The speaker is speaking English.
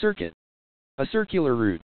Circuit. A circular route.